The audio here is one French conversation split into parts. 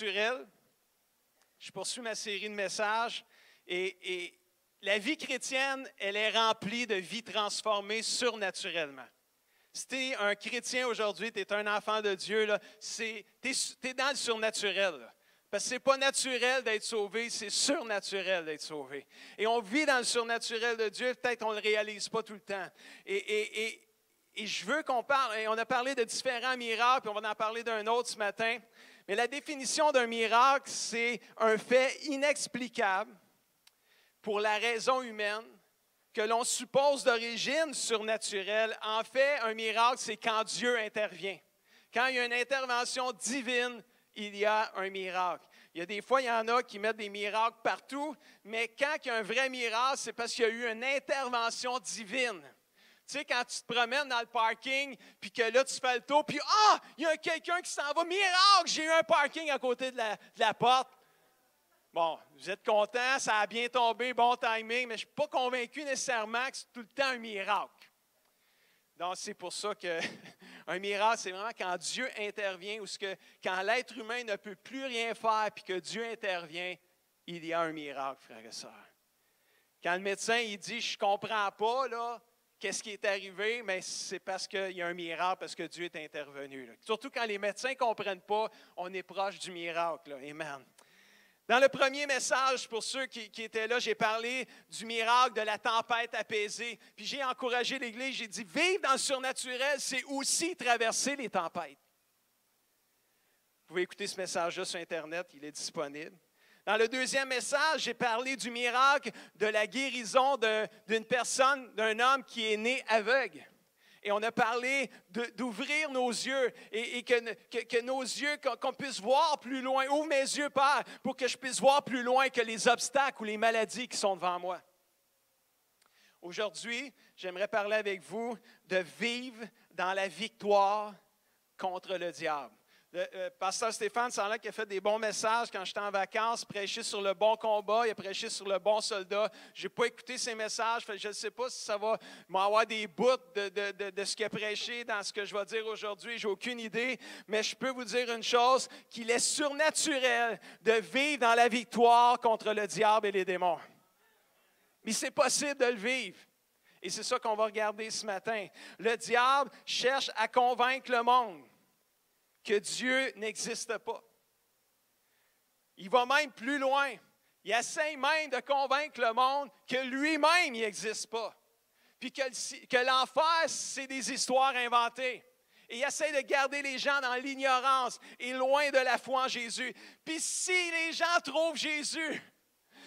Je poursuis ma série de messages et, la vie chrétienne, elle est remplie de vie transformée surnaturellement. Si tu es un chrétien aujourd'hui, tu es un enfant de Dieu, tu es, dans le surnaturel. Parce que ce n'est pas naturel d'être sauvé, c'est surnaturel d'être sauvé. Et on vit dans le surnaturel de Dieu, peut-être on ne le réalise pas tout le temps. Et, et je veux qu'on parle, et on a parlé de différents miracles, puis on va en parler d'un autre ce matin. Mais la définition d'un miracle, c'est un fait inexplicable pour la raison humaine que l'on suppose d'origine surnaturelle. En fait, un miracle, c'est quand Dieu intervient. Quand il y a une intervention divine, il y a un miracle. Il y a des fois, il y en a qui mettent des miracles partout, mais quand il y a un vrai miracle, c'est parce qu'il y a eu une intervention divine. Tu sais, quand tu te promènes dans le parking, puis que là, tu fais le tour, puis ah, il y a quelqu'un qui s'en va. Miracle, j'ai eu un parking à côté de la, porte. Bon, vous êtes content, ça a bien tombé, bon timing, mais je ne suis pas convaincu nécessairement que c'est tout le temps un miracle. Donc, c'est pour ça qu'un miracle, c'est vraiment quand Dieu intervient ou ce que, quand l'être humain ne peut plus rien faire puis que Dieu intervient, il y a un miracle, frères et sœurs. Quand le médecin il dit Je ne comprends pas, là, Qu'est-ce qui est arrivé? Mais c'est parce qu'il y a un miracle, parce que Dieu est intervenu. Surtout quand les médecins ne comprennent pas, on est proche du miracle. Amen. Dans le premier message, pour ceux qui, qui étaient là, j'ai parlé du miracle de la tempête apaisée. Puis j'ai encouragé l'Église, j'ai dit, vivre dans le surnaturel, c'est aussi traverser les tempêtes. Vous pouvez écouter ce message-là sur Internet, il est disponible. Dans le deuxième message, j'ai parlé du miracle de la guérison d'une personne, d'un homme qui est né aveugle. Et on a parlé d'ouvrir nos yeux et, que, nos yeux, qu'on puisse voir plus loin. Ouvre mes yeux, Père, pour que je puisse voir plus loin que les obstacles ou les maladies qui sont devant moi. Aujourd'hui, j'aimerais parler avec vous de vivre dans la victoire contre le diable. Euh, pasteur Stéphane, là qui a fait des bons messages quand j'étais en vacances, prêché sur le bon combat, il a prêché sur le bon soldat. Je n'ai pas écouté ses messages, je ne sais pas si ça va m'avoir des bouts de, ce qu'il a prêché dans ce que je vais dire aujourd'hui, j'ai aucune idée, mais je peux vous dire une chose, qu'il est surnaturel de vivre dans la victoire contre le diable et les démons. Mais c'est possible de le vivre. Et c'est ça qu'on va regarder ce matin. Le diable cherche à convaincre le monde que Dieu n'existe pas. Il va même plus loin. Il essaie même de convaincre le monde que lui-même n'existe pas. Puis que, l'enfer, c'est des histoires inventées. Et il essaie de garder les gens dans l'ignorance et loin de la foi en Jésus. Puis si les gens trouvent Jésus,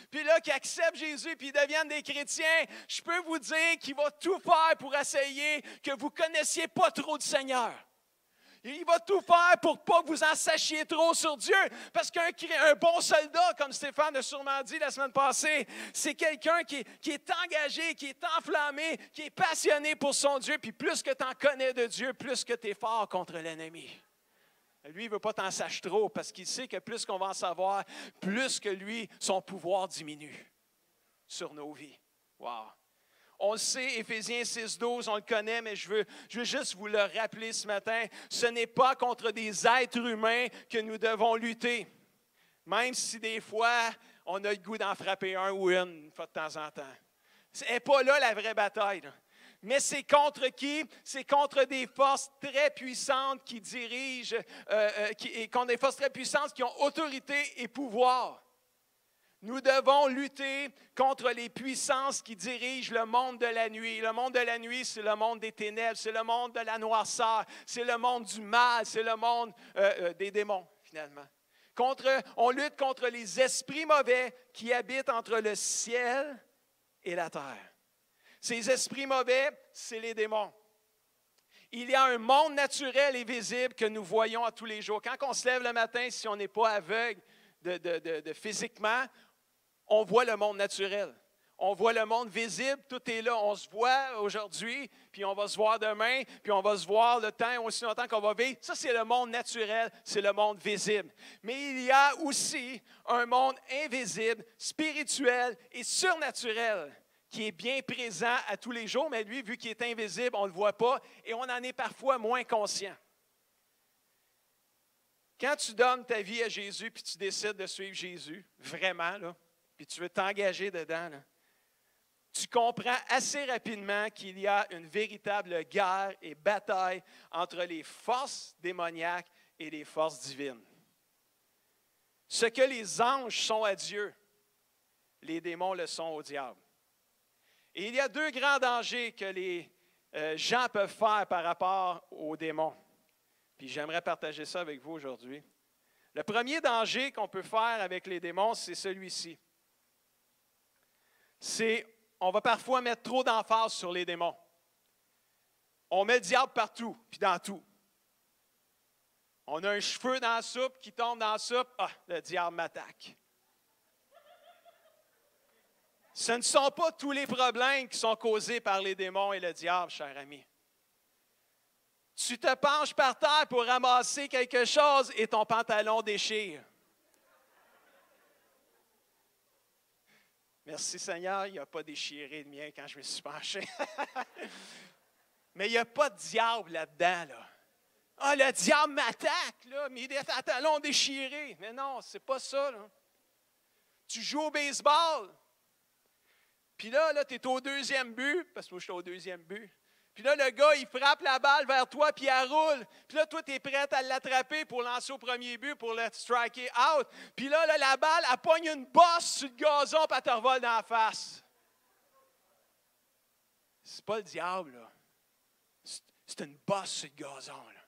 puis là, qu'ils acceptent Jésus, puis deviennent des chrétiens, je peux vous dire qu'il va tout faire pour essayer que vous ne connaissiez pas trop du Seigneur. Il va tout faire pour pas que vous en sachiez trop sur Dieu. Parce qu'un bon soldat, comme Stéphane a sûrement dit la semaine passée, c'est quelqu'un qui, est engagé, qui est enflammé, qui est passionné pour son Dieu. Puis plus que tu en connais de Dieu, plus que tu es fort contre l'ennemi. Lui, il ne veut pas t'en sacher trop parce qu'il sait que plus qu'on va en savoir, plus que lui, son pouvoir diminue sur nos vies. Wow! On le sait, Éphésiens 6, 12, on le connaît, mais je veux, juste vous le rappeler ce matin. Ce n'est pas contre des êtres humains que nous devons lutter. Même si des fois, on a le goût d'en frapper un ou une, fois de temps en temps. Ce n'est pas là la vraie bataille. Mais c'est contre qui? C'est contre des forces très puissantes qui dirigent, euh, euh, qui, contre des forces très puissantes qui ont autorité et pouvoir. Nous devons lutter contre les puissances qui dirigent le monde de la nuit. Le monde de la nuit, c'est le monde des ténèbres, c'est le monde de la noirceur, c'est le monde du mal, c'est le monde euh, euh, des démons, finalement. On lutte contre les esprits mauvais qui habitent entre le ciel et la terre. Ces esprits mauvais, c'est les démons. Il y a un monde naturel et visible que nous voyons à tous les jours. Quand on se lève le matin, si on n'est pas aveugle physiquement, on voit le monde naturel. On voit le monde visible, tout est là. On se voit aujourd'hui, puis on va se voir demain, puis on va se voir le temps aussi longtemps qu'on va vivre. Ça, c'est le monde naturel, c'est le monde visible. Mais il y a aussi un monde invisible, spirituel et surnaturel qui est bien présent à tous les jours, mais lui, vu qu'il est invisible, on ne le voit pas et on en est parfois moins conscient. Quand tu donnes ta vie à Jésus puis tu décides de suivre Jésus, vraiment, là, puis tu veux t'engager dedans, tu comprends assez rapidement qu'il y a une véritable guerre et bataille entre les forces démoniaques et les forces divines. Ce que les anges sont à Dieu, les démons le sont au diable. Et il y a deux grands dangers que les euh, gens peuvent faire par rapport aux démons. Puis j'aimerais partager ça avec vous aujourd'hui. Le premier danger qu'on peut faire avec les démons, c'est celui-ci. C'est, on va parfois mettre trop d'emphase sur les démons. On met le diable partout, puis dans tout. On a un cheveu dans la soupe qui tombe dans la soupe, ah, le diable m'attaque. Ce ne sont pas tous les problèmes qui sont causés par les démons et le diable, cher ami. Tu te penches par terre pour ramasser quelque chose et ton pantalon déchire. Merci Seigneur, il n'a pas déchiré le mien quand je me suis penché. mais il n'y a pas de diable là-dedans. Là. Ah, le diable m'attaque, là, mais il est pantalon déchiré. Mais non, c'est pas ça. Tu joues au baseball. Puis là, là tu es au deuxième but, parce que moi, je suis au deuxième but. Puis là, le gars, il frappe la balle vers toi, puis elle roule. Puis là, toi, tu es prêt à l'attraper pour lancer au premier but, pour le striker out. Puis là, la balle, elle pogne une bosse sur le gazon, puis elle te revole dans la face. C'est pas le diable, là. C'est une bosse sur le gazon, là.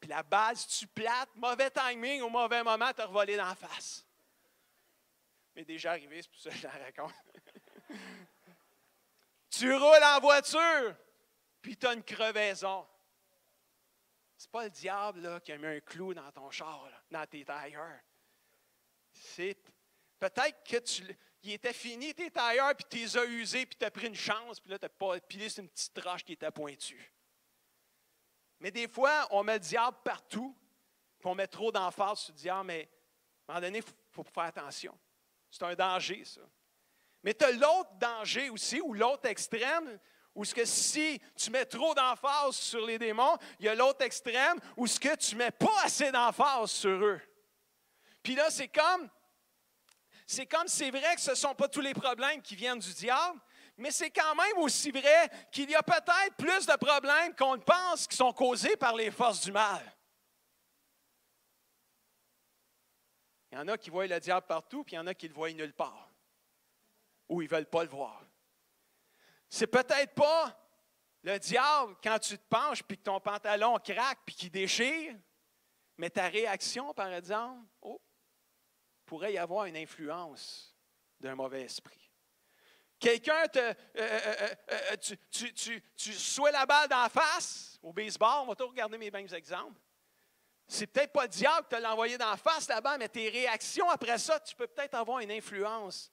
Puis la balle, si tu plates, mauvais timing, au mauvais moment, te revolé dans la face. Mais déjà arrivé, c'est pour ça que je la raconte. tu roules en voiture, puis tu as une crevaison. C'est pas le diable là, qui a mis un clou dans ton char, dans tes tailleurs. C'est peut-être que tu il était fini tes tailleurs, puis tu les as usés, puis tu as pris une chance, puis là, tu n'as pas pilé sur une petite roche qui était pointue. Mais des fois, on met le diable partout, puis on met trop d'emphase sur le diable, mais à un moment donné, il faut, faut faire attention. C'est un danger, ça. Mais tu as l'autre danger aussi, ou l'autre extrême, ou ce que si tu mets trop d'emphase sur les démons, il y a l'autre extrême où ce que tu mets pas assez d'emphase sur eux. Puis là, c'est comme, c'est comme c'est vrai que ce ne sont pas tous les problèmes qui viennent du diable, mais c'est quand même aussi vrai qu'il y a peut-être plus de problèmes qu'on pense qui sont causés par les forces du mal. Il y en a qui voient le diable partout, puis il y en a qui le voient nulle part, ou ils ne veulent pas le voir. C'est peut-être pas le diable quand tu te penches puis que ton pantalon craque puis qu'il déchire, mais ta réaction, par exemple, oh, pourrait y avoir une influence d'un mauvais esprit. Quelqu'un te. Euh, euh, euh, tu, tu, tu, la balle la face au baseball, on va tout regarder mes mêmes exemples. C'est peut-être pas le diable qui t'a envoyé dans la face là-bas, mais tes réactions après ça, tu peux peut-être avoir une influence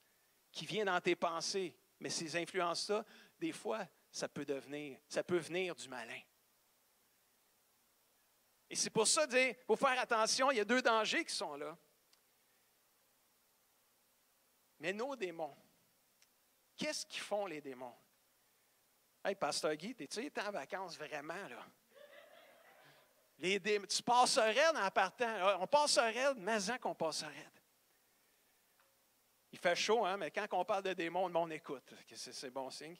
qui vient dans tes pensées. Mais ces influences-là des fois, ça peut devenir, ça peut venir du malin. Et c'est pour ça, il faut faire attention, il y a deux dangers qui sont là. Mais nos démons, qu'est-ce qu'ils font les démons? Hey, Pasteur Guy, tu es en vacances vraiment, là? Les démons, tu passes raide en partant. On passe raide, mais en qu'on passe raide? Il fait chaud, hein, mais quand on parle de démons, le monde écoute. C'est bon signe.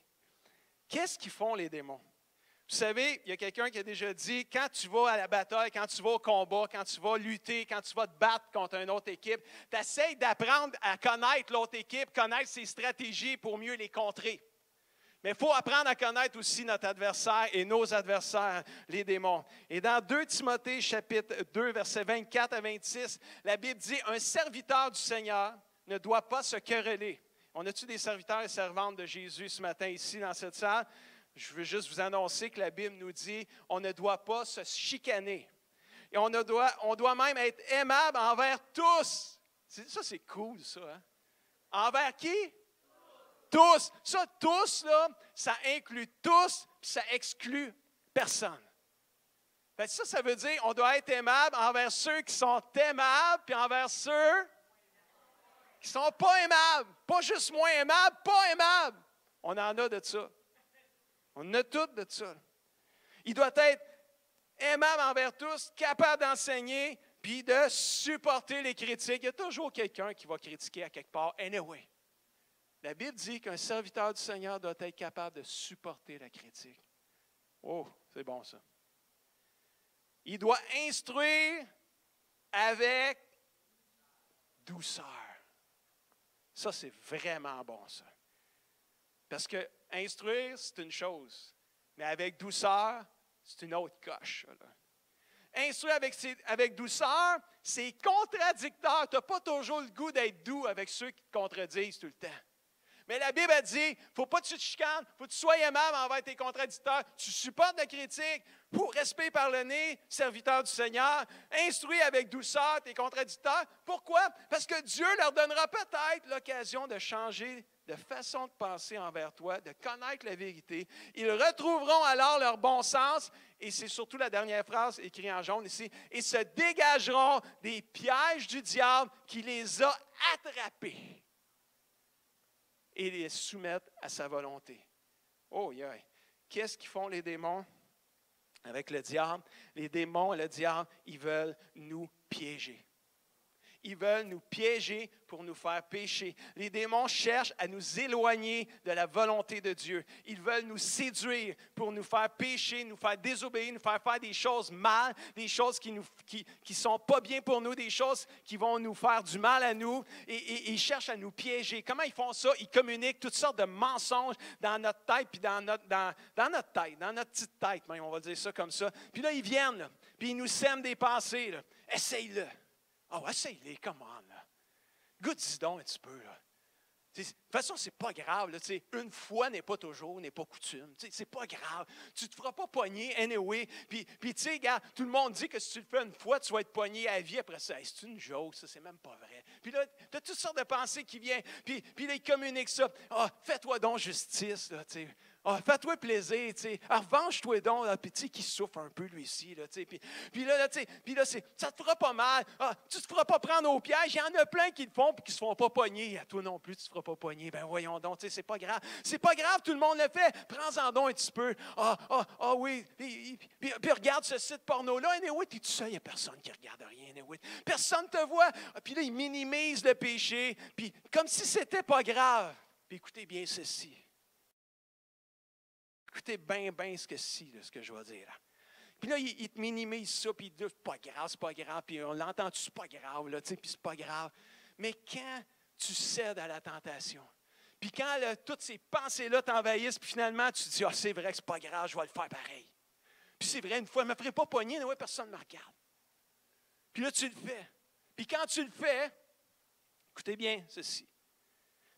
Qu'est-ce qu'ils font les démons? Vous savez, il y a quelqu'un qui a déjà dit, quand tu vas à la bataille, quand tu vas au combat, quand tu vas lutter, quand tu vas te battre contre une autre équipe, tu essaies d'apprendre à connaître l'autre équipe, connaître ses stratégies pour mieux les contrer. Mais il faut apprendre à connaître aussi notre adversaire et nos adversaires, les démons. Et dans 2 Timothée chapitre 2, versets 24 à 26, la Bible dit, un serviteur du Seigneur ne doit pas se quereller on a-tu des serviteurs et servantes de Jésus ce matin ici dans cette salle? Je veux juste vous annoncer que la Bible nous dit on ne doit pas se chicaner. Et on, doit, on doit même être aimable envers tous. Ça, c'est cool, ça. Hein? Envers qui? Tous. Ça, tous, là, ça inclut tous, puis ça exclut personne. ça, ça veut dire on doit être aimable envers ceux qui sont aimables, puis envers ceux qui ne sont pas aimables. Pas juste moins aimables, pas aimables. On en a de ça. On en a tout de ça. Il doit être aimable envers tous, capable d'enseigner, puis de supporter les critiques. Il y a toujours quelqu'un qui va critiquer à quelque part. Anyway, la Bible dit qu'un serviteur du Seigneur doit être capable de supporter la critique. Oh, c'est bon ça. Il doit instruire avec douceur. Ça, c'est vraiment bon, ça. Parce que instruire, c'est une chose, mais avec douceur, c'est une autre coche. Instruire avec, avec douceur, c'est contradictoire. Tu n'as pas toujours le goût d'être doux avec ceux qui te contredisent tout le temps. Mais la Bible a dit, faut pas que tu te chicanes, faut que tu sois aimable envers tes contradicteurs. Tu supportes la critique pour respect par le nez, serviteur du Seigneur. Instruis avec douceur tes contradicteurs. Pourquoi? Parce que Dieu leur donnera peut-être l'occasion de changer de façon de penser envers toi, de connaître la vérité. Ils retrouveront alors leur bon sens, et c'est surtout la dernière phrase écrite en jaune ici, et se dégageront des pièges du diable qui les a attrapés et les soumettre à sa volonté. Oh, yeah. Qu'est-ce qu'ils font les démons? Avec le diable? Les démons et le diable, ils veulent nous piéger. Ils veulent nous piéger pour nous faire pécher. Les démons cherchent à nous éloigner de la volonté de Dieu. Ils veulent nous séduire pour nous faire pécher, nous faire désobéir, nous faire faire des choses mal, des choses qui ne sont pas bien pour nous, des choses qui vont nous faire du mal à nous. Et, ils cherchent à nous piéger. Comment ils font ça? Ils communiquent toutes sortes de mensonges dans notre tête, puis dans notre, dans notre tête, dans notre petite tête, on va dire ça comme ça. Puis là, ils viennent, puis ils nous sèment des pensées. Essaye-le. Ah, oh, essaye-les, comment, là. Goûte-y donc un petit peu, de toute façon, c'est pas grave. Là, une fois n'est pas toujours, n'est pas coutume. C'est pas grave. Tu te feras pas pogner anyway. Puis, puis tu sais, tout le monde dit que si tu le fais une fois, tu vas être pogné à vie après ça. c'est une joke, ça, c'est même pas vrai. Puis là, tu as toutes sortes de pensées qui viennent. Puis, puis ils communiquent ça. Ah, fais-toi donc justice. Là, ah, fais-toi plaisir, tu sais. Ah, revanche-toi donc, là, petit qui souffre un peu, lui ci, là, tu sais. Puis, puis là, tu sais, puis là, ça te fera pas mal. Ah, tu te feras pas prendre au piège. Il y en a plein qui le font et qui se font pas pogner. À toi non plus, tu te feras pas pogner. Ben voyons donc, tu sais, c'est pas grave. C'est pas grave, tout le monde le fait. Prends-en donc un petit peu. Ah, ah, ah oui. Puis, puis, regarde ce site porno-là. oui, tu es tout seul, il n'y a personne qui regarde rien. Anyway. Personne te voit. Ah, puis là, ils minimisent le péché. Puis comme si c'était pas grave. Puis écoutez bien ceci. Écoutez bien, bien ce que c'est, ce que je vais dire. Puis là, il, te minimise ça, puis il dit, c'est pas grave, c'est pas grave, puis on l'entend, c'est pas grave, là, puis c'est pas grave. Mais quand tu cèdes à la tentation, puis quand toutes ces pensées-là t'envahissent, puis finalement, tu te dis, ah, c'est vrai que c'est pas grave, je vais le faire pareil. Puis c'est vrai, une fois, je ne me ferai pas pogner, ouais, personne ne me regarde. Puis là, tu le fais. Puis quand tu le fais, écoutez bien ceci,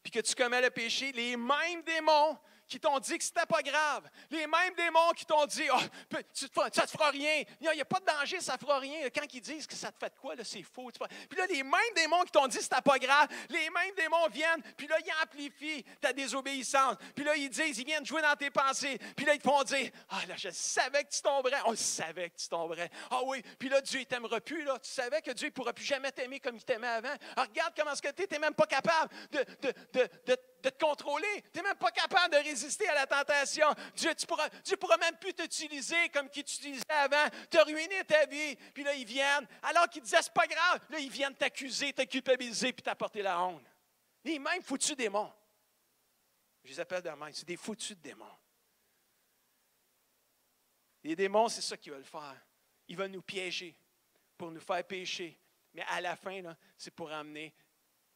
puis que tu commets le péché, les mêmes démons qui t'ont dit que c'était pas grave. Les mêmes démons qui t'ont dit, oh, tu te, ça te fera rien. Il n'y a, pas de danger, ça fera rien. Quand ils disent que ça te fait de quoi, c'est faux. Puis là, les mêmes démons qui t'ont dit que c'était pas grave, les mêmes démons viennent, puis là, ils amplifient ta désobéissance. Puis là, ils disent, ils viennent jouer dans tes pensées. Puis là, ils te font dire, ah là, je savais que tu tomberais. On savait que tu tomberais. Ah oui, puis là, Dieu, il t'aimera plus. Là. Tu savais que Dieu ne pourra plus jamais t'aimer comme il t'aimait avant. Alors, regarde comment ce que tu es, tu n'es même pas capable de, de de te contrôler. Tu n'es même pas capable de résister à la tentation. Dieu, tu pourras, même plus t'utiliser comme qu'il t'utilisait avant, te ruiner ta vie. Puis là, ils viennent, alors qu'ils disaient, c'est pas grave, là, ils viennent t'accuser, te culpabiliser, puis t'apporter la honte. Les mêmes foutus démons. Je les appelle demain, c'est des foutus démons. Les démons, c'est ça qu'ils veulent faire. Ils veulent nous piéger pour nous faire pécher. Mais à la fin, c'est pour amener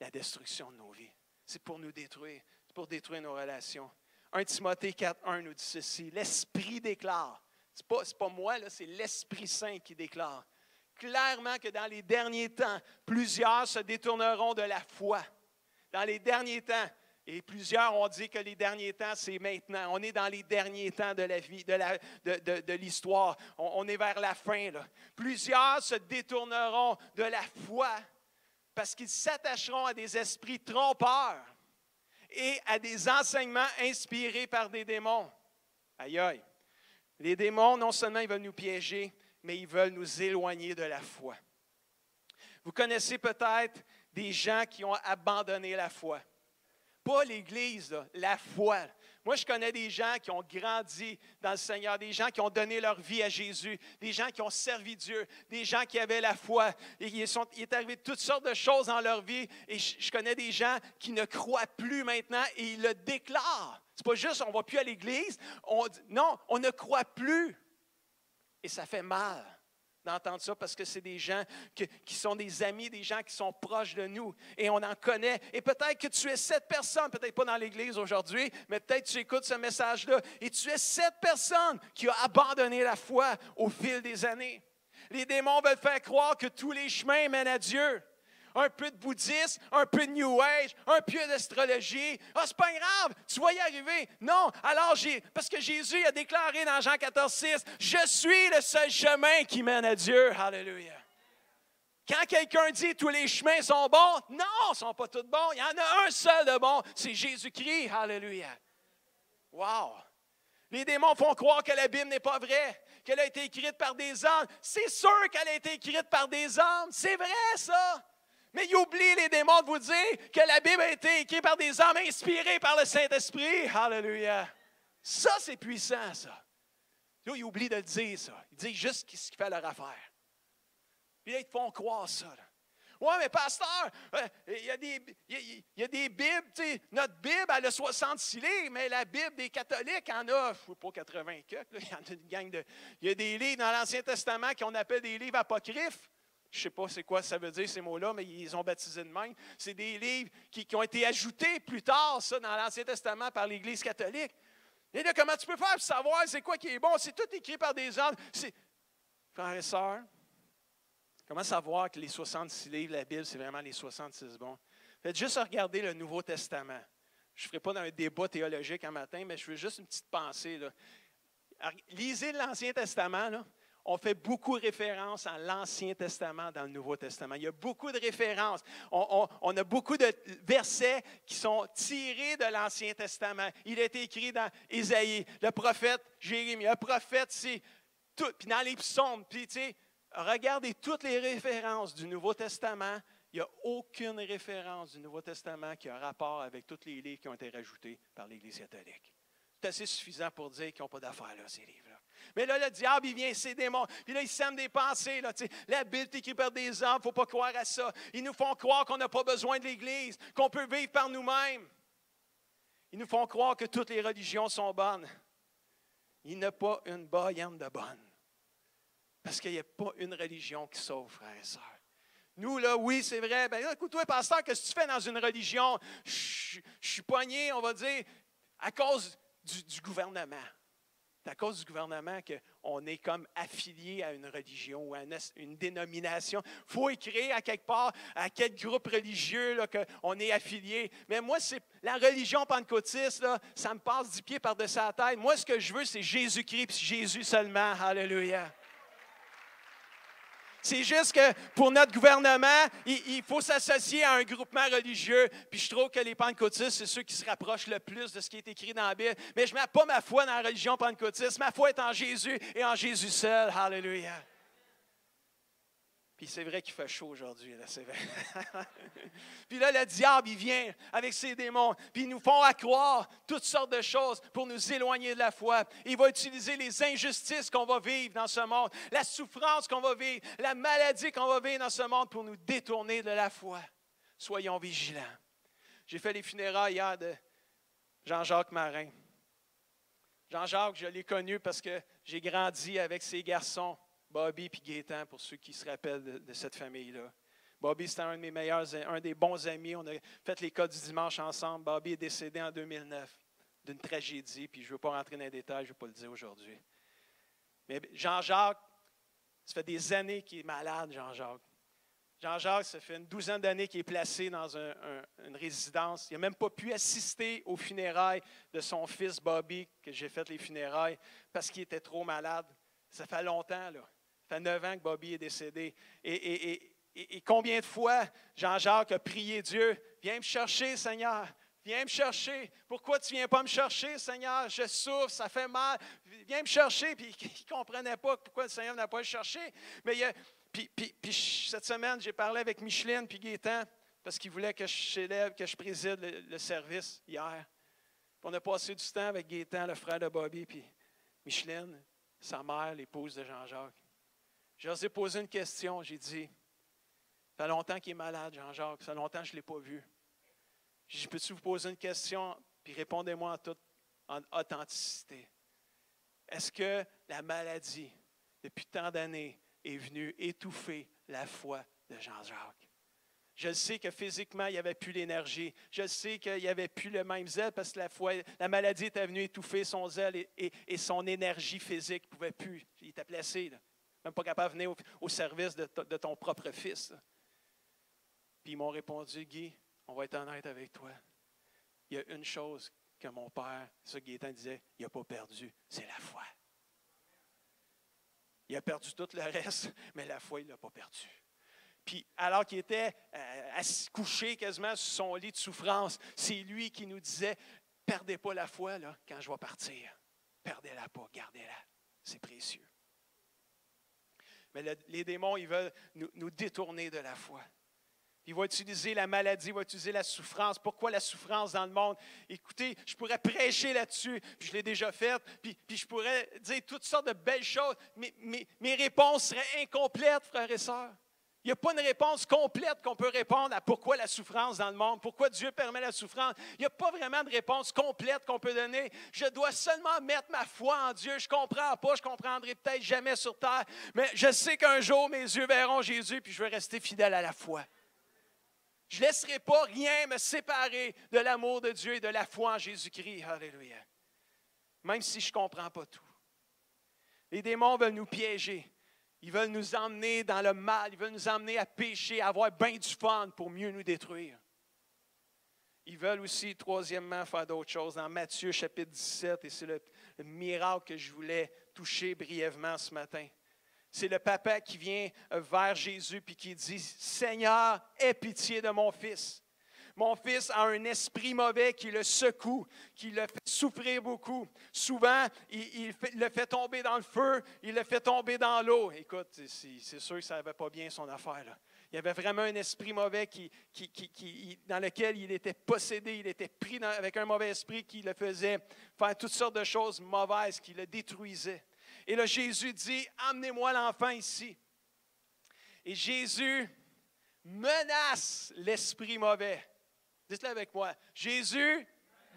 la destruction de nos vies c'est pour nous détruire, c'est pour détruire nos relations. 1 Timothée 4.1 nous dit ceci, l'Esprit déclare, ce n'est pas, moi, c'est l'Esprit Saint qui déclare, clairement que dans les derniers temps, plusieurs se détourneront de la foi. Dans les derniers temps, et plusieurs ont dit que les derniers temps, c'est maintenant. On est dans les derniers temps de la vie, de, l'histoire. On, on, est vers la fin. Plusieurs se détourneront de la foi parce qu'ils s'attacheront à des esprits trompeurs et à des enseignements inspirés par des démons. Aïe aïe. Les démons, non seulement ils veulent nous piéger, mais ils veulent nous éloigner de la foi. Vous connaissez peut-être des gens qui ont abandonné la foi. Pas l'Église, la foi. Moi, je connais des gens qui ont grandi dans le Seigneur, des gens qui ont donné leur vie à Jésus, des gens qui ont servi Dieu, des gens qui avaient la foi. Et il, sont, est arrivé toutes sortes de choses dans leur vie. Et je, connais des gens qui ne croient plus maintenant et ils le déclarent. C'est pas juste on ne va plus à l'église. non, on ne croit plus. Et ça fait mal d'entendre ça parce que c'est des gens qui sont des amis, des gens qui sont proches de nous et on en connaît. Et peut-être que tu es cette personne, peut-être pas dans l'Église aujourd'hui, mais peut-être tu écoutes ce message-là et tu es cette personne qui a abandonné la foi au fil des années. Les démons veulent faire croire que tous les chemins mènent à Dieu un peu de bouddhisme, un peu de New Age, un peu d'astrologie. Ah, c'est pas grave, tu vas y arriver. Non, alors, parce que Jésus a déclaré dans Jean 14, 6, Je suis le seul chemin qui mène à Dieu. Alléluia. Quand quelqu'un dit tous les chemins sont bons, non, ils ne sont pas tous bons. Il y en a un seul de bon, c'est Jésus-Christ. Alléluia. Wow. Les démons font croire que la Bible n'est pas vraie, qu'elle a été écrite par des hommes. C'est sûr qu'elle a été écrite par des hommes. C'est vrai, ça. Mais il oublie les démons de vous dire que la Bible a été écrite par des hommes inspirés par le Saint-Esprit. Alléluia. Ça, c'est puissant, ça. Là, ils oublient de le dire, ça. Ils disent juste ce qui fait leur affaire. Puis là, ils font croire ça. Oui, mais pasteur, euh, il y, a des, il y a des Bibles, tu sais, notre Bible, elle a 66 livres, mais la Bible des catholiques en a, je ne sais pas, 80 il y a une gang de... Il y a des livres dans l'Ancien Testament qu'on appelle des livres apocryphes. Je ne sais pas c'est quoi ça veut dire ces mots-là, mais ils ont baptisé de même. C'est des livres qui, ont été ajoutés plus tard, ça, dans l'Ancien Testament par l'Église catholique. Et là, comment tu peux faire pour savoir c'est quoi qui est bon? C'est tout écrit par des hommes. Frères et sœurs, comment savoir que les 66 livres de la Bible, c'est vraiment les 66 bons? Faites juste regarder le Nouveau Testament. Je ne ferai pas dans un débat théologique un matin, mais je veux juste une petite pensée. Lisez l'Ancien Testament, là on fait beaucoup référence à l'Ancien Testament dans le Nouveau Testament. Il y a beaucoup de références. On, a beaucoup de versets qui sont tirés de l'Ancien Testament. Il été écrit dans Isaïe, le prophète Jérémie, le prophète, c'est tout. Puis dans les psaumes, puis tu sais, regardez toutes les références du Nouveau Testament. Il n'y a aucune référence du Nouveau Testament qui a rapport avec tous les livres qui ont été rajoutés par l'Église catholique. C'est assez suffisant pour dire qu'ils n'ont pas d'affaires là, ces livres. Mais là, le diable, il vient, c'est démons. Puis là, il sème des pensées. La Bible écrite par des hommes, il ne faut pas croire à ça. Ils nous font croire qu'on n'a pas besoin de l'Église, qu'on peut vivre par nous-mêmes. Ils nous font croire que toutes les religions sont bonnes. Il n'y a pas une baïenne de bonne. Parce qu'il n'y a pas une religion qui sauve, frères et sœurs. Nous, là, oui, c'est vrai. Ben, écoute-toi, pasteur, qu'est-ce que tu fais dans une religion? Je, suis poigné, on va dire, à cause du gouvernement. À cause du gouvernement qu'on est comme affilié à une religion ou à une, dénomination. Il faut écrire à quelque part à quel groupe religieux qu'on est affilié. Mais moi, c'est la religion pentecôtiste, là, ça me passe du pied par-dessus la tête. Moi, ce que je veux, c'est Jésus-Christ, Jésus seulement. Alléluia. C'est juste que pour notre gouvernement, il, faut s'associer à un groupement religieux. Puis je trouve que les pentecôtistes, c'est ceux qui se rapprochent le plus de ce qui est écrit dans la Bible. Mais je ne mets pas ma foi dans la religion pentecôtiste. Ma foi est en Jésus et en Jésus seul. Hallelujah. Puis c'est vrai qu'il fait chaud aujourd'hui, là, c'est vrai. puis là, le diable, il vient avec ses démons, puis ils nous font accroire toutes sortes de choses pour nous éloigner de la foi. Il va utiliser les injustices qu'on va vivre dans ce monde, la souffrance qu'on va vivre, la maladie qu'on va vivre dans ce monde pour nous détourner de la foi. Soyons vigilants. J'ai fait les funérailles hier de Jean-Jacques Marin. Jean-Jacques, je l'ai connu parce que j'ai grandi avec ces garçons Bobby et Gaétan, pour ceux qui se rappellent de, cette famille-là. Bobby, c'était un de mes meilleurs, un des bons amis. On a fait l'école du dimanche ensemble. Bobby est décédé en 2009 d'une tragédie, puis je ne veux pas rentrer dans les détails, je ne vais pas le dire aujourd'hui. Mais Jean-Jacques, ça fait des années qu'il est malade, Jean-Jacques. Jean-Jacques, ça fait une douzaine d'années qu'il est placé dans une résidence. Il n'a même pas pu assister aux funérailles de son fils Bobby, que j'ai fait les funérailles, parce qu'il était trop malade. Ça fait longtemps, là. Ça fait neuf ans que Bobby est décédé. Et, combien de fois Jean-Jacques a prié Dieu, viens me chercher, Seigneur. Viens me chercher. Pourquoi tu ne viens pas me chercher, Seigneur? Je souffre, ça fait mal. Viens me chercher. Puis il ne comprenait pas pourquoi le Seigneur n'a pas le chercher. Mais puis, cette semaine, j'ai parlé avec Micheline puis Gaétan parce qu'il voulait que je s'élève, que je préside le service hier. On a passé du temps avec Gaétan, le frère de Bobby, puis Micheline, sa mère, l'épouse de Jean-Jacques. Je leur ai posé une question. J'ai dit, ça fait longtemps qu'il est malade, Jean-Jacques. Ça fait longtemps que je ne l'ai pas vu. J'ai dit, peux-tu vous poser une question, puis répondez-moi en toute authenticité. Est-ce que la maladie, depuis tant d'années, est venue étouffer la foi de Jean-Jacques? Je sais que physiquement, il n'y avait plus l'énergie. Je sais qu'il n'y avait plus le même zèle parce que la, maladie était venue étouffer son zèle et, son énergie physique ne pouvait plus. Il était placé, même pas capable de venir au, service de, ton propre fils. Puis ils m'ont répondu, Guy, on va être honnête avec toi. Il y a une chose que mon père, ce Gaétan disait, il n'a pas perdu, c'est la foi. Il a perdu tout le reste, mais la foi, il ne l'a pas perdu. Puis alors qu'il était euh, couché quasiment sur son lit de souffrance, c'est lui qui nous disait, perdez pas la foi là, quand je vais partir. Perdez-la pas, gardez-la. C'est précieux. Les démons, ils veulent nous, détourner de la foi. Il va utiliser la maladie, il va utiliser la souffrance. Pourquoi la souffrance dans le monde? Écoutez, je pourrais prêcher là-dessus, puis je l'ai déjà fait, puis, puis, je pourrais dire toutes sortes de belles choses, mais mes réponses seraient incomplètes, frères et sœurs. N'y a pas une réponse complète qu'on peut répondre à pourquoi la souffrance dans le monde, pourquoi Dieu permet la souffrance. Il n'y a pas vraiment de réponse complète qu'on peut donner. Je dois seulement mettre ma foi en Dieu. Je ne comprends pas, je ne comprendrai peut-être jamais sur terre, mais je sais qu'un jour mes yeux verront Jésus, puis je vais rester fidèle à la foi. Je ne laisserai pas rien me séparer de l'amour de Dieu et de la foi en Jésus-Christ. Alléluia. Même si je ne comprends pas tout. Les démons veulent nous piéger. Ils veulent nous emmener dans le mal, ils veulent nous emmener à pécher, à avoir bien du fun pour mieux nous détruire. Ils veulent aussi, troisièmement, faire d'autres choses. Dans Matthieu chapitre 17, et c'est le, miracle que je voulais toucher brièvement ce matin. C'est le papa qui vient vers Jésus puis qui dit Seigneur, aie pitié de mon fils. Mon fils a un esprit mauvais qui le secoue, qui le fait souffrir beaucoup. Souvent, il, le fait tomber dans le feu, il le fait tomber dans l'eau. Écoute, c'est sûr que ça n'avait pas bien son affaire. Il y avait vraiment un esprit mauvais dans lequel il était possédé, il était pris avec un mauvais esprit qui le faisait faire toutes sortes de choses mauvaises, qui le détruisait. Et là, Jésus dit, amenez-moi l'enfant ici. Et Jésus menace l'esprit mauvais. Dites-le avec moi. Jésus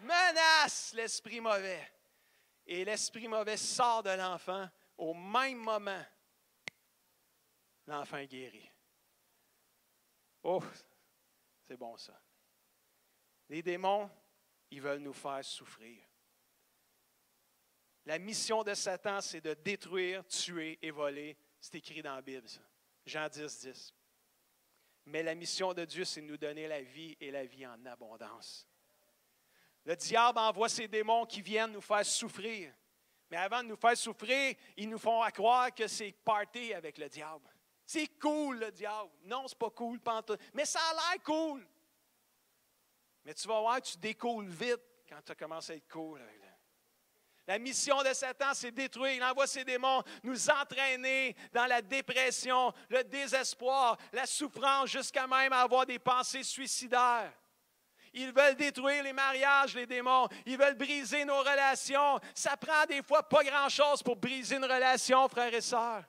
menace l'esprit mauvais. Et l'esprit mauvais sort de l'enfant au même moment. L'enfant est guéri. Oh, c'est bon ça. Les démons, ils veulent nous faire souffrir. La mission de Satan, c'est de détruire, tuer et voler. C'est écrit dans la Bible, ça. Jean 10, 10. Mais la mission de Dieu, c'est de nous donner la vie et la vie en abondance. Le diable envoie ses démons qui viennent nous faire souffrir. Mais avant de nous faire souffrir, ils nous font croire que c'est party avec le diable. C'est cool, le diable. Non, c'est pas cool, pantoute. Mais ça a l'air cool. Mais tu vas voir, tu découles vite quand tu commences à être cool avec la mission de Satan, c'est détruire. Il envoie ses démons nous entraîner dans la dépression, le désespoir, la souffrance, jusqu'à même avoir des pensées suicidaires. Ils veulent détruire les mariages, les démons. Ils veulent briser nos relations. Ça prend des fois pas grand-chose pour briser une relation, frères et sœurs.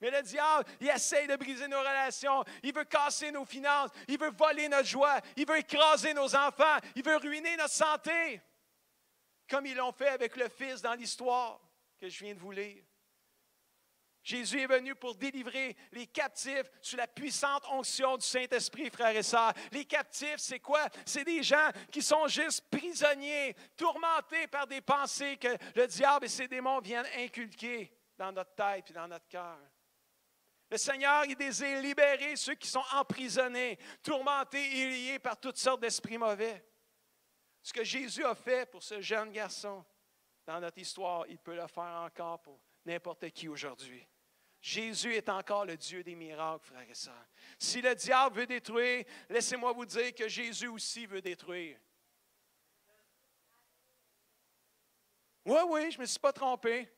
Mais le diable, il essaye de briser nos relations. Il veut casser nos finances. Il veut voler notre joie. Il veut écraser nos enfants. Il veut ruiner notre santé comme ils l'ont fait avec le Fils dans l'histoire que je viens de vous lire. Jésus est venu pour délivrer les captifs sous la puissante onction du Saint-Esprit, frères et sœurs. Les captifs, c'est quoi? C'est des gens qui sont juste prisonniers, tourmentés par des pensées que le diable et ses démons viennent inculquer dans notre tête et dans notre cœur. Le Seigneur, il désire libérer ceux qui sont emprisonnés, tourmentés et liés par toutes sortes d'esprits mauvais. Ce que Jésus a fait pour ce jeune garçon dans notre histoire, il peut le faire encore pour n'importe qui aujourd'hui. Jésus est encore le Dieu des miracles, frères et sœurs. Si le diable veut détruire, laissez-moi vous dire que Jésus aussi veut détruire. Oui, oui, je ne me suis pas trompé.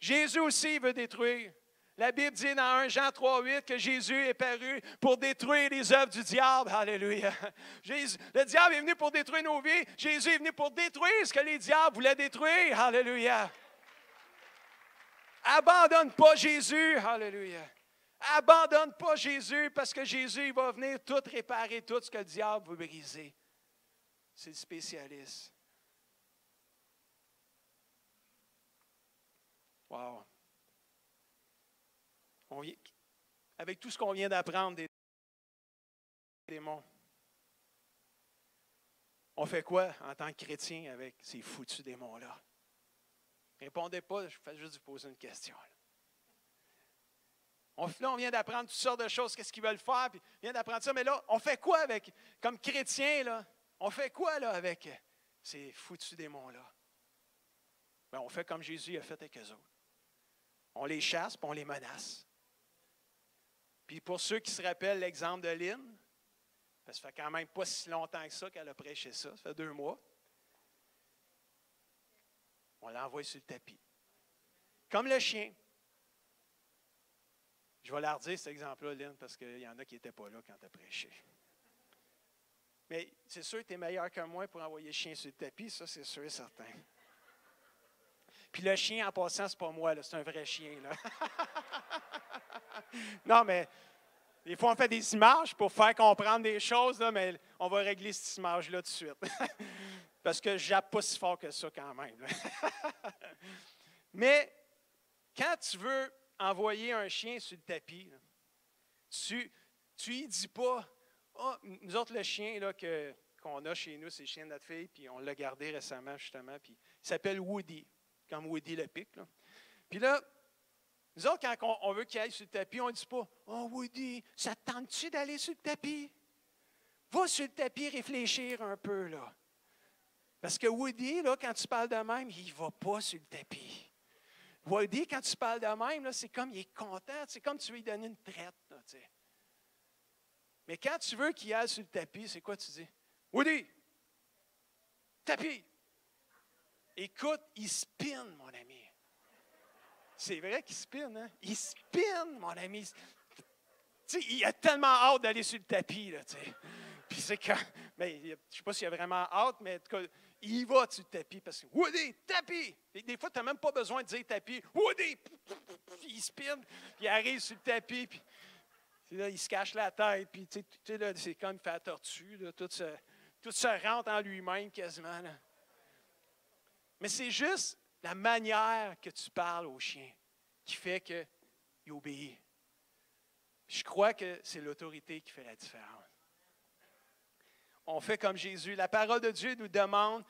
Jésus aussi veut détruire. La Bible dit dans 1 Jean 3, 8 que Jésus est paru pour détruire les œuvres du diable. Alléluia. le diable est venu pour détruire nos vies. Jésus est venu pour détruire ce que les diables voulaient détruire. Alléluia. Abandonne pas Jésus. Alléluia. Abandonne pas Jésus parce que Jésus va venir tout réparer, tout ce que le diable veut briser. C'est le spécialiste. Wow. Avec tout ce qu'on vient d'apprendre des démons, on fait quoi en tant que chrétien avec ces foutus démons-là? Répondez pas, je fais juste vous poser une question. On, là, on vient d'apprendre toutes sortes de choses, qu'est-ce qu'ils veulent faire, puis on vient d'apprendre ça, mais là, on fait quoi avec, comme chrétien, là? On fait quoi, là, avec ces foutus démons-là? Ben, on fait comme Jésus a fait avec eux autres. On les chasse, puis on les menace. Puis pour ceux qui se rappellent l'exemple de Lynn, ça fait quand même pas si longtemps que ça qu'elle a prêché ça, ça fait deux mois. On l'envoie sur le tapis. Comme le chien. Je vais leur dire cet exemple-là, Lynn, parce qu'il y en a qui n'étaient pas là quand tu as prêché. Mais c'est sûr que tu es meilleur que moi pour envoyer le chien sur le tapis, ça, c'est sûr et certain. Puis le chien, en passant, c'est pas moi, c'est un vrai chien. Là. non, mais des fois, on fait des images pour faire comprendre des choses, là, mais on va régler cette image-là tout de suite. Parce que je pas si fort que ça quand même. mais quand tu veux envoyer un chien sur le tapis, tu y dis pas, oh, nous autres, le chien là, que, qu'on a chez nous, c'est le chien de notre fille, puis on l'a gardé récemment, justement, puis il s'appelle Woody comme Woody le pic. Puis là, nous autres, quand on, veut qu'il aille sur le tapis, on ne dit pas Oh, Woody, ça te tente-tu d'aller sur le tapis? Va sur le tapis réfléchir un peu, là. Parce que Woody, là, quand tu parles de même, il ne va pas sur le tapis. Woody, quand tu parles de même, c'est comme il est content, c'est comme tu lui donnes une traite. Mais quand tu veux qu'il aille sur le tapis, c'est quoi tu dis? Woody, tapis. Écoute, il spinne, mon ami. C'est vrai qu'il spinne, hein? Il spinne, mon ami. Il a tellement hâte d'aller sur le tapis, là, tu sais. Puis c'est quand. Mais je ne sais pas s'il a vraiment hâte, mais en tout cas, il va sur le tapis parce que Woody, tapis! Des fois, tu n'as même pas besoin de dire tapis. Woody! il spinne, puis il arrive sur le tapis, puis là, il se cache la tête, puis tu sais, là, c'est comme il fait la tortue, là, tout, se, se rentre en lui-même quasiment. Mais c'est juste la manière que tu parles au chien qui fait qu'il obéit. Je crois que c'est l'autorité qui fait la différence. On fait comme Jésus. La parole de Dieu nous demande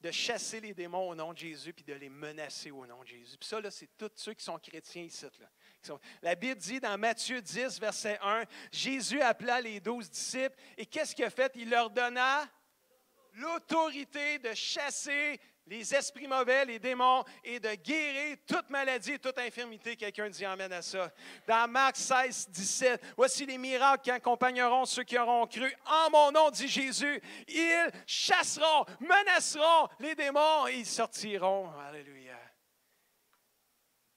de chasser les démons au nom de Jésus puis de les menacer au nom de Jésus. Puis ça, c'est tous ceux qui sont chrétiens ici. Là. La Bible dit dans Matthieu 10, verset 1, Jésus appela les douze disciples et qu'est-ce qu'il a fait? Il leur donna l'autorité de chasser les esprits mauvais, les démons, et de guérir toute maladie toute infirmité. Quelqu'un dit Amen à ça. Dans Marc 16, 17, voici les miracles qui accompagneront ceux qui auront cru. En mon nom, dit Jésus, ils chasseront, menaceront les démons et ils sortiront. Alléluia.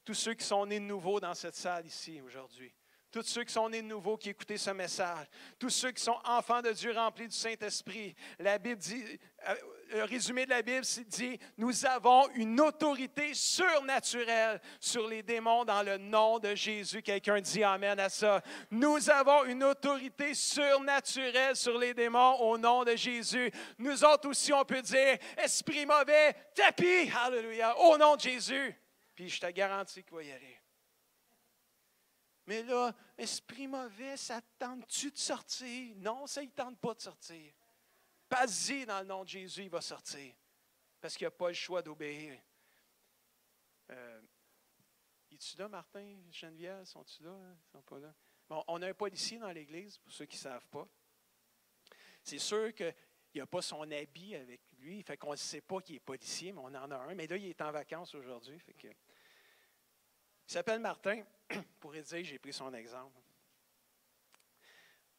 Tous ceux qui sont nés de nouveau dans cette salle ici aujourd'hui, tous ceux qui sont nés de nouveau, qui écoutaient ce message, tous ceux qui sont enfants de Dieu remplis du Saint-Esprit. La Bible dit, euh, le résumé de la Bible dit, nous avons une autorité surnaturelle sur les démons dans le nom de Jésus. Quelqu'un dit Amen à ça. Nous avons une autorité surnaturelle sur les démons au nom de Jésus. Nous autres aussi, on peut dire, esprit mauvais, tapis, alléluia, au nom de Jésus. Puis je te garantis qu'il va y aller. Mais là, esprit mauvais, ça tente-tu de sortir? Non, ça ne tente pas de sortir. Pas-y dans le nom de Jésus, il va sortir. Parce qu'il n'a pas le choix d'obéir. Euh, Es-tu là, Martin, Geneviève? Sont-ils là? Ils sont pas là. Bon, on a un policier dans l'Église, pour ceux qui ne savent pas. C'est sûr qu'il n'a pas son habit avec lui, fait qu'on ne sait pas qu'il est policier, mais on en a un. Mais là, il est en vacances aujourd'hui. Que, il s'appelle Martin. pourrait dire, j'ai pris son exemple.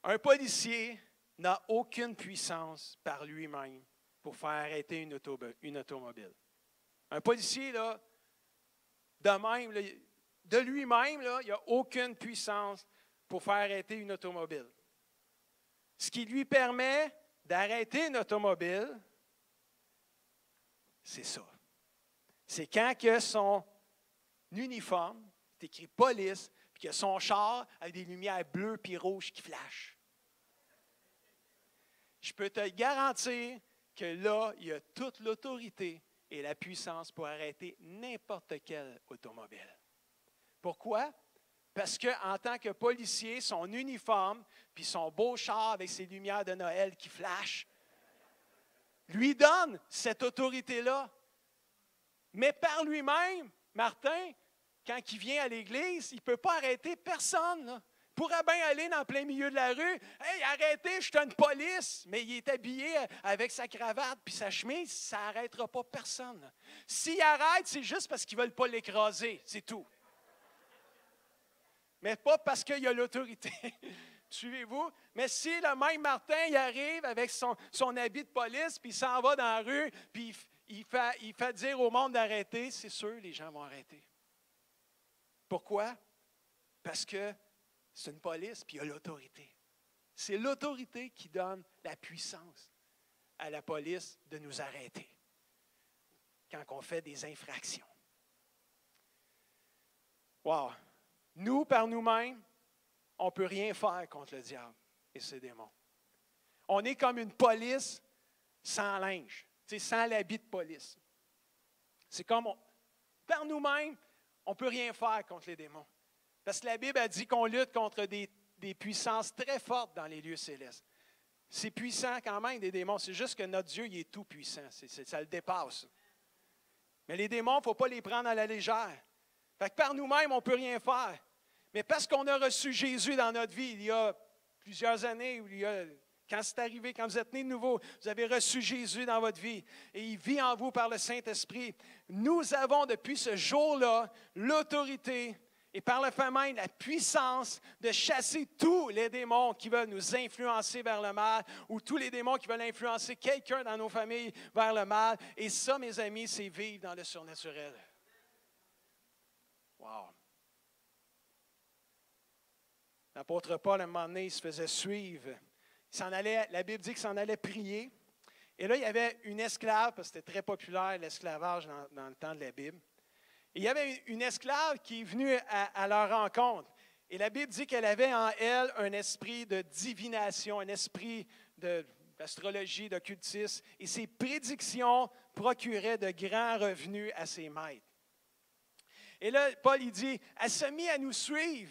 Un policier n'a aucune puissance par lui-même pour faire arrêter une, automobile. Un policier, de même, de lui-même, il n'y a aucune puissance pour faire arrêter une automobile. Ce qui lui permet d'arrêter une automobile, c'est ça. C'est quand que son uniforme, c'est écrit police, puis que son char a des lumières bleues puis rouges qui flashent. Je peux te garantir que là, il y a toute l'autorité et la puissance pour arrêter n'importe quelle automobile. Pourquoi? Parce qu'en tant que policier, son uniforme, puis son beau char avec ses lumières de Noël qui flashent, lui donne cette autorité-là. Mais par lui-même, Martin, quand il vient à l'église, il ne peut pas arrêter personne. Pourrait bien aller dans le plein milieu de la rue. Hey, arrêtez, je suis une police. Mais il est habillé avec sa cravate puis sa chemise, ça n'arrêtera pas personne. S'il arrête, c'est juste parce qu'ils ne veulent pas l'écraser, c'est tout. Mais pas parce qu'il y a l'autorité. Suivez-vous? Mais si le même Martin arrive avec son, son habit de police, puis il s'en va dans la rue, puis il fait, il fait dire au monde d'arrêter, c'est sûr, les gens vont arrêter. Pourquoi? Parce que c'est une police, puis il y a l'autorité. C'est l'autorité qui donne la puissance à la police de nous arrêter quand on fait des infractions. Wow! Nous, par nous-mêmes, on ne peut rien faire contre le diable et ses démons. On est comme une police sans linge, sans l'habit de police. C'est comme, par nous-mêmes, on ne peut rien faire contre les démons. Parce que la Bible a dit qu'on lutte contre des, puissances très fortes dans les lieux célestes. C'est puissant quand même, des démons. C'est juste que notre Dieu, il est tout puissant. ça le dépasse. Mais les démons, il ne faut pas les prendre à la légère. Fait que par nous-mêmes, on ne peut rien faire. Mais parce qu'on a reçu Jésus dans notre vie il y a plusieurs années, il y a, quand c'est arrivé, quand vous êtes né de nouveau, vous avez reçu Jésus dans votre vie et il vit en vous par le Saint-Esprit. Nous avons depuis ce jour-là l'autorité et par le fait la puissance de chasser tous les démons qui veulent nous influencer vers le mal ou tous les démons qui veulent influencer quelqu'un dans nos familles vers le mal. Et ça, mes amis, c'est vivre dans le surnaturel. Wow. L'apôtre Paul, à un moment donné, il se faisait suivre. Il s'en allait, la Bible dit qu'il s'en allait prier. Et là, il y avait une esclave, parce que c'était très populaire l'esclavage dans, le temps de la Bible. Il y avait une, esclave qui est venue à, leur rencontre. Et la Bible dit qu'elle avait en elle un esprit de divination, un esprit d'astrologie, d'occultisme. Et ses prédictions procuraient de grands revenus à ses maîtres. Et là, Paul, il dit, elle se mit à nous suivre.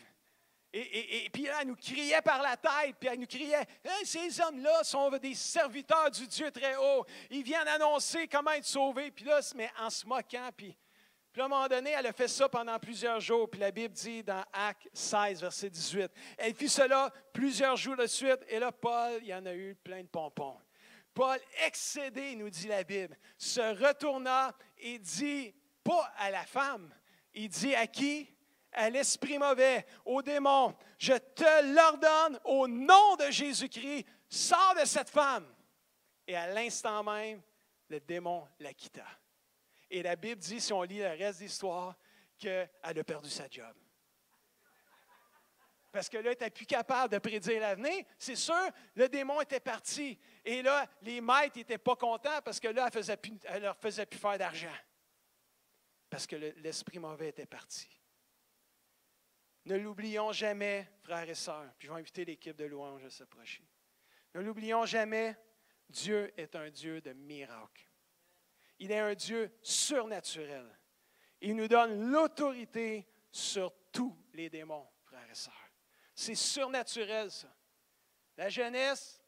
Et, puis là, elle nous criait par la tête, puis elle nous criait Ces hommes-là sont des serviteurs du Dieu très haut. Ils viennent annoncer comment être sauvés. Puis là, mais en se moquant. Puis, puis à un moment donné, elle a fait ça pendant plusieurs jours. Puis la Bible dit dans Actes 16, verset 18 Elle fit cela plusieurs jours de suite. Et là, Paul, il y en a eu plein de pompons. Paul, excédé, nous dit la Bible, se retourna et dit pas à la femme, il dit à qui? À l'esprit mauvais, au démon, je te l'ordonne au nom de Jésus-Christ, sors de cette femme. Et à l'instant même, le démon la quitta. Et la Bible dit, si on lit le reste de l'histoire, qu'elle a perdu sa job. Parce que là, elle n'était plus capable de prédire l'avenir. C'est sûr, le démon était parti. Et là, les maîtres n'étaient pas contents parce que là, elle ne leur faisait plus faire d'argent. Parce que l'esprit mauvais était parti. Ne l'oublions jamais, frères et sœurs. Puis je vais inviter l'équipe de louange à s'approcher. Ne l'oublions jamais, Dieu est un Dieu de miracles. Il est un Dieu surnaturel. Il nous donne l'autorité sur tous les démons, frères et sœurs. C'est surnaturel, ça. La jeunesse,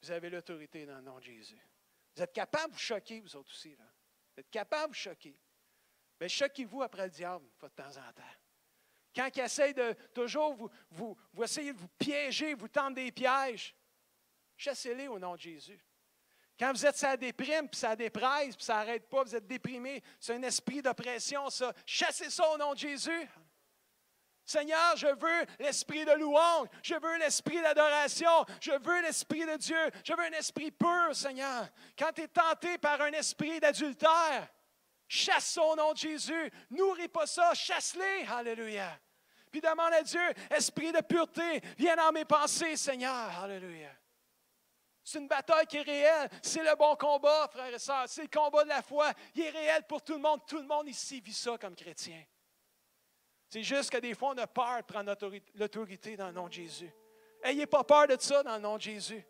vous avez l'autorité dans le nom de Jésus. Vous êtes capable de vous choquer, vous autres aussi. Là. Vous êtes capable de vous choquer. Mais choquez-vous après le diable, de temps en temps. Quand il essaie de toujours vous, vous, vous essayer de vous piéger, vous tendre des pièges, chassez-les au nom de Jésus. Quand vous êtes ça déprime, puis ça dépresse, puis ça n'arrête pas, vous êtes déprimé, c'est un esprit d'oppression, ça. Chassez ça au nom de Jésus. Seigneur, je veux l'esprit de louange, je veux l'esprit d'adoration, je veux l'esprit de Dieu, je veux un esprit pur, Seigneur. Quand tu es tenté par un esprit d'adultère, Chasse au nom de Jésus. Nourris pas ça, chasse-les. Alléluia. Puis demande à Dieu, esprit de pureté, viens dans mes pensées, Seigneur. Alléluia. C'est une bataille qui est réelle. C'est le bon combat, frères et sœurs. C'est le combat de la foi. Il est réel pour tout le monde. Tout le monde ici vit ça comme chrétien. C'est juste que des fois, on a peur de prendre l'autorité dans le nom de Jésus. Ayez pas peur de ça dans le nom de Jésus.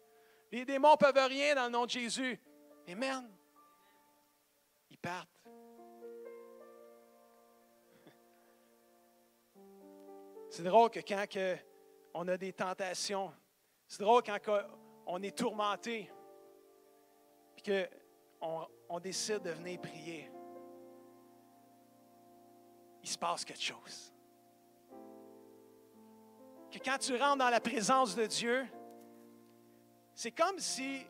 Les démons ne peuvent rien dans le nom de Jésus. Amen. Ils partent. C'est drôle que quand on a des tentations, c'est drôle quand on est tourmenté, puis qu'on on décide de venir prier. Il se passe quelque chose. Que quand tu rentres dans la présence de Dieu, c'est comme si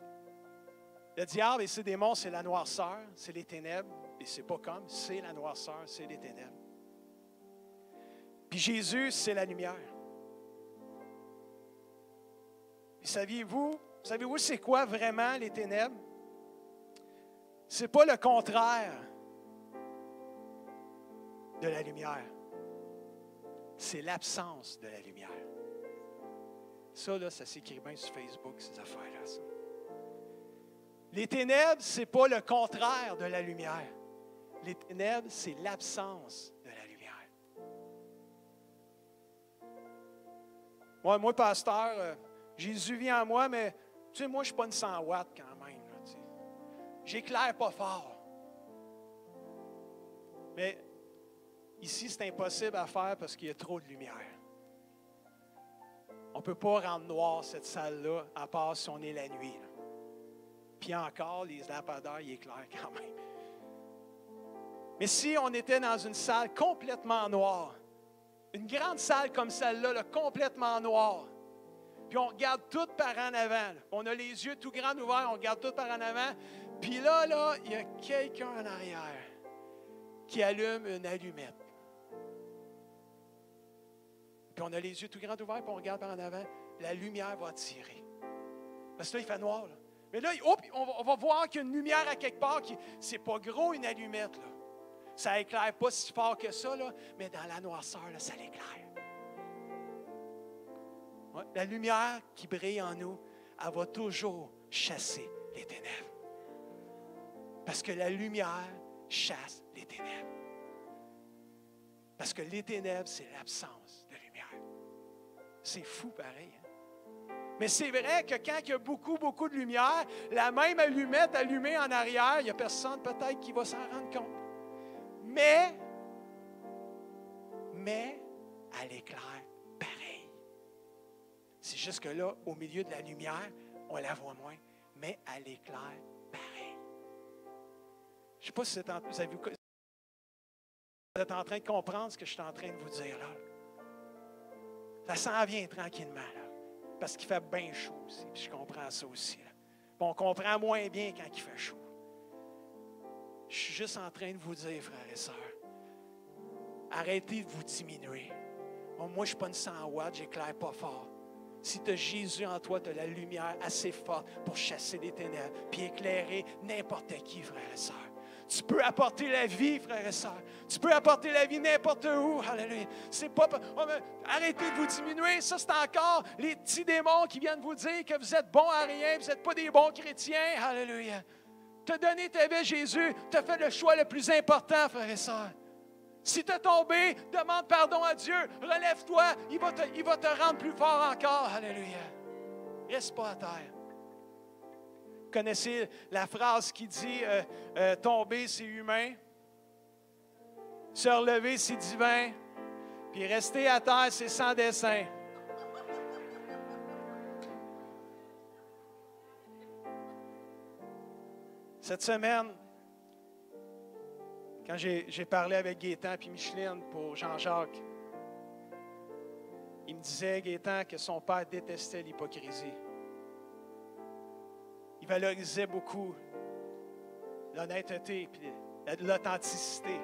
le diable et ses démons, c'est la noirceur, c'est les ténèbres, et c'est pas comme, c'est la noirceur, c'est les ténèbres. Puis Jésus, c'est la lumière. Saviez-vous, savez-vous c'est quoi vraiment les ténèbres? C'est pas le contraire de la lumière. C'est l'absence de la lumière. Ça, là, ça s'écrit bien sur Facebook, ces affaires-là. Les ténèbres, ce n'est pas le contraire de la lumière. Les ténèbres, c'est l'absence Moi, moi pasteur, euh, Jésus vient à moi, mais tu sais, moi, je ne suis pas une 100 watts quand même. J'éclaire pas fort. Mais ici, c'est impossible à faire parce qu'il y a trop de lumière. On ne peut pas rendre noir cette salle-là, à part si on est la nuit. Puis encore, les lampadaires, ils éclairent quand même. Mais si on était dans une salle complètement noire, une grande salle comme celle-là, complètement noire. Puis on regarde tout par en avant. On a les yeux tout grands ouverts, on regarde tout par en avant. Puis là, là, il y a quelqu'un en arrière qui allume une allumette. Puis on a les yeux tout grands ouverts, puis on regarde par en avant. La lumière va tirer. Parce que là, il fait noir. Mais là, on va voir qu'il y a une lumière à quelque part. Qui, c'est pas gros, une allumette. Là. Ça éclaire pas si fort que ça, mais dans la noirceur, ça l'éclaire. La lumière qui brille en nous, elle va toujours chasser les ténèbres. Parce que la lumière chasse les ténèbres. Parce que les ténèbres, c'est l'absence de lumière. C'est fou pareil. Hein? Mais c'est vrai que quand il y a beaucoup, beaucoup de lumière, la même allumette allumée en arrière, il n'y a personne peut-être qui va s'en rendre compte. Mais, mais, elle éclaire. C'est juste que là, au milieu de la lumière, on la voit moins, mais elle éclaire pareil. Je ne sais pas si vous, avez, vous êtes en train de comprendre ce que je suis en train de vous dire là. Ça s'en vient tranquillement, là, parce qu'il fait bien chaud aussi, je comprends ça aussi. on comprend moins bien quand il fait chaud. Je suis juste en train de vous dire, frères et sœurs, arrêtez de vous diminuer. moi, je ne suis pas une 100 watts, j'éclaire pas fort. Si tu as Jésus en toi, tu as la lumière assez forte pour chasser les ténèbres, puis éclairer n'importe qui, frères et sœurs. Tu peux apporter la vie, frères et sœurs. Tu peux apporter la vie n'importe où. Alléluia. C'est pas. Oh, arrêtez de vous diminuer. Ça, c'est encore les petits démons qui viennent vous dire que vous êtes bons à rien, vous n'êtes pas des bons chrétiens. Alléluia. As donné ta vie Jésus, tu as fait le choix le plus important, frère et soeur. Si tu es tombé, demande pardon à Dieu, relève-toi, il, va te, rendre plus fort encore. Alléluia. Reste pas à terre. Vous connaissez la phrase qui dit euh, euh, tomber, c'est humain, se relever, c'est divin, puis rester à terre, c'est sans dessein. Cette semaine, quand j'ai parlé avec Gaétan et Micheline pour Jean-Jacques, il me disait, Gaétan, que son père détestait l'hypocrisie. Il valorisait beaucoup l'honnêteté et l'authenticité.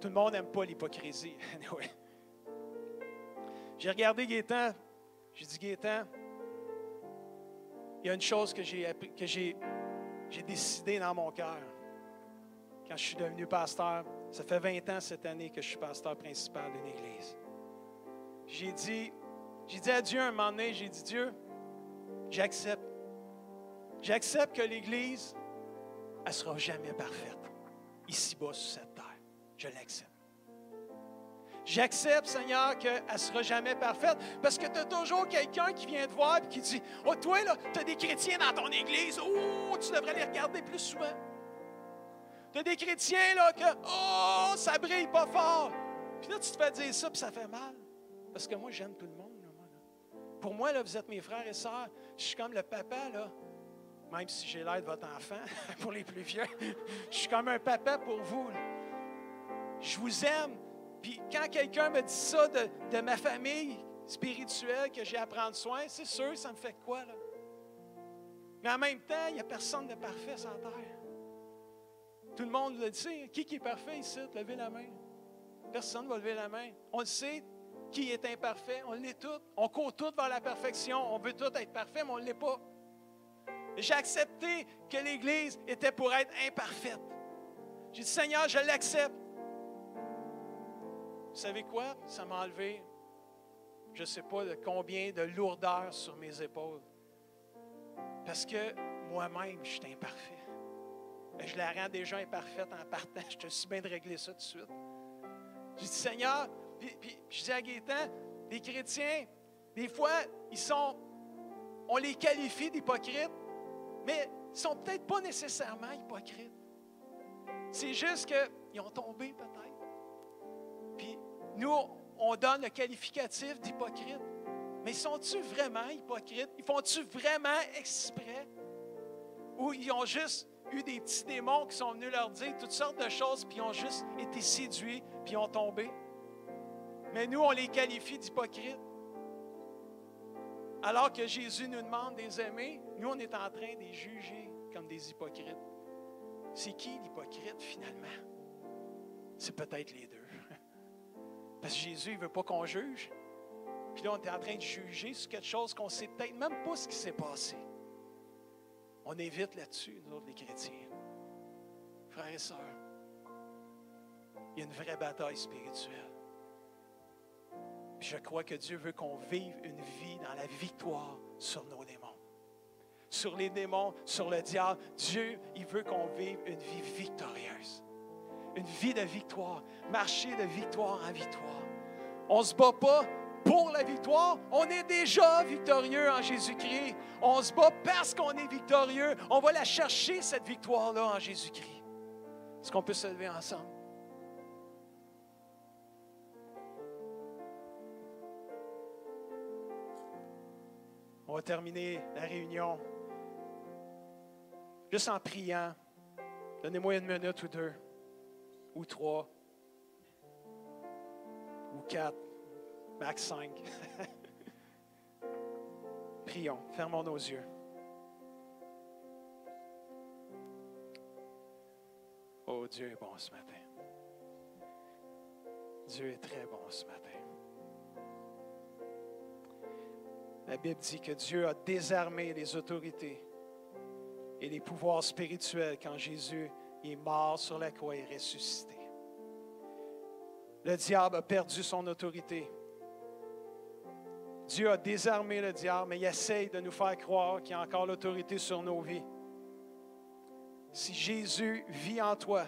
Tout le monde n'aime pas l'hypocrisie. J'ai regardé Gaétan, j'ai dit, Gaétan, il y a une chose que j'ai, que j'ai, j'ai décidé dans mon cœur. Quand je suis devenu pasteur. Ça fait 20 ans cette année que je suis pasteur principal d'une église. J'ai dit, j'ai dit à Dieu un moment donné, j'ai dit Dieu, j'accepte. J'accepte que l'Église, elle ne sera jamais parfaite, ici-bas sur cette terre. Je l'accepte. J'accepte, Seigneur, qu'elle ne sera jamais parfaite parce que tu as toujours quelqu'un qui vient te voir et qui dit Oh, toi, tu as des chrétiens dans ton église. Oh, tu devrais les regarder plus souvent. Tu as des chrétiens, là, que Oh, ça brille pas fort. Puis là, tu te fais dire ça, puis ça fait mal. Parce que moi, j'aime tout le monde. Pour moi, là, vous êtes mes frères et sœurs. Je suis comme le papa, là. Même si j'ai l'air de votre enfant, pour les plus vieux. Je suis comme un papa pour vous. Je vous aime. Puis quand quelqu'un me dit ça de, ma famille spirituelle que j'ai à prendre soin, c'est sûr, ça me fait quoi, là? Mais en même temps, il n'y a personne de parfait sur terre. Tout le monde le sait. Qui, qui est parfait ici? Levez la main. Personne ne va lever la main. On le sait. Qui est imparfait? On l'est tout. On court tout vers la perfection. On veut tout être parfait, mais on ne l'est pas. J'ai accepté que l'Église était pour être imparfaite. J'ai dit, Seigneur, je l'accepte. Vous savez quoi? Ça m'a enlevé, je ne sais pas de combien de lourdeur sur mes épaules. Parce que moi-même, je suis imparfait. Je la rends déjà imparfaite en partant. Je te suis bien de régler ça tout de suite. J'ai dit, Seigneur, puis, je dis à Gaétan, les chrétiens, des fois, ils sont, on les qualifie d'hypocrites, mais ils sont peut-être pas nécessairement hypocrites. C'est juste qu'ils ont tombé peut-être. Puis nous, on donne le qualificatif d'hypocrite. Mais sont-ils vraiment hypocrites? Ils font-tu vraiment exprès? Ou ils ont juste eu des petits démons qui sont venus leur dire toutes sortes de choses, puis ils ont juste été séduits, puis ont tombé? Mais nous, on les qualifie d'hypocrites. Alors que Jésus nous demande de les aimer, nous, on est en train de les juger comme des hypocrites. C'est qui l'hypocrite finalement? C'est peut-être les deux. Parce que Jésus, il ne veut pas qu'on juge. Puis là, on est en train de juger sur quelque chose qu'on ne sait peut-être même pas ce qui s'est passé. On évite là-dessus, nous autres, les chrétiens. Frères et sœurs, il y a une vraie bataille spirituelle. Je crois que Dieu veut qu'on vive une vie dans la victoire sur nos démons. Sur les démons, sur le diable. Dieu, il veut qu'on vive une vie victorieuse une vie de victoire, marcher de victoire en victoire. On ne se bat pas pour la victoire, on est déjà victorieux en Jésus-Christ. On se bat parce qu'on est victorieux. On va la chercher, cette victoire-là, en Jésus-Christ. Est-ce qu'on peut se lever ensemble? On va terminer la réunion juste en priant. Donnez-moi une minute ou deux ou trois, ou quatre, max cinq. Prions, fermons nos yeux. Oh, Dieu est bon ce matin. Dieu est très bon ce matin. La Bible dit que Dieu a désarmé les autorités et les pouvoirs spirituels quand Jésus est mort sur la croix et ressuscité. Le diable a perdu son autorité. Dieu a désarmé le diable, mais il essaye de nous faire croire qu'il a encore l'autorité sur nos vies. Si Jésus vit en toi,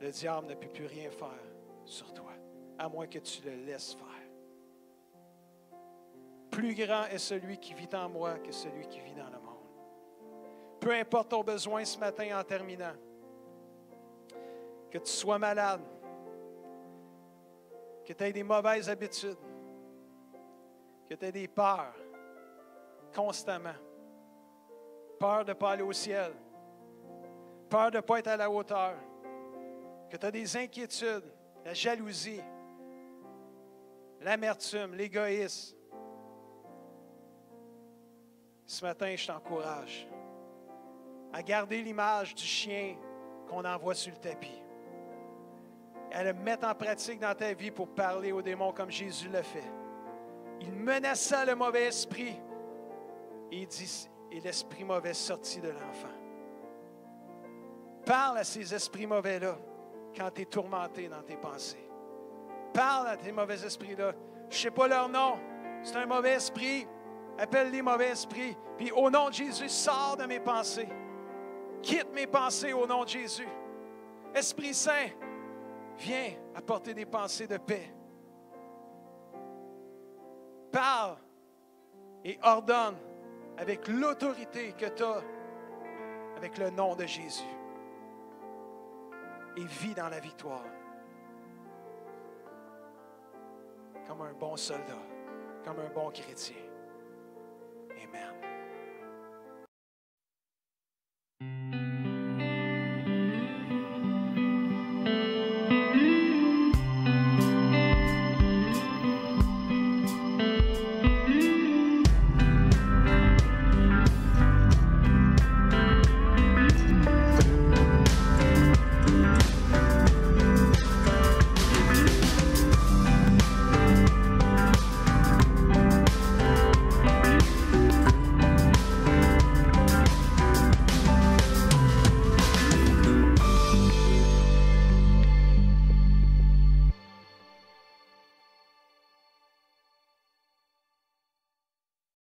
le diable ne peut plus rien faire sur toi, à moins que tu le laisses faire. Plus grand est celui qui vit en moi que celui qui vit dans le monde. Peu importe ton besoin ce matin en terminant. Que tu sois malade, que tu aies des mauvaises habitudes, que tu aies des peurs constamment. Peur de ne pas aller au ciel, peur de ne pas être à la hauteur, que tu as des inquiétudes, la jalousie, l'amertume, l'égoïsme. Ce matin, je t'encourage à garder l'image du chien qu'on envoie sur le tapis. À le mettre en pratique dans ta vie pour parler aux démons comme Jésus le fait. Il menaça le mauvais esprit et dit, et l'esprit mauvais sortit de l'enfant. Parle à ces esprits mauvais-là quand tu es tourmenté dans tes pensées. Parle à tes mauvais esprits-là. Je ne sais pas leur nom. C'est un mauvais esprit. Appelle les mauvais esprits. Puis au nom de Jésus, sors de mes pensées. Quitte mes pensées au nom de Jésus. Esprit Saint, viens apporter des pensées de paix. Parle et ordonne avec l'autorité que tu as, avec le nom de Jésus. Et vis dans la victoire. Comme un bon soldat, comme un bon chrétien. Amen.